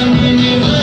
Amen.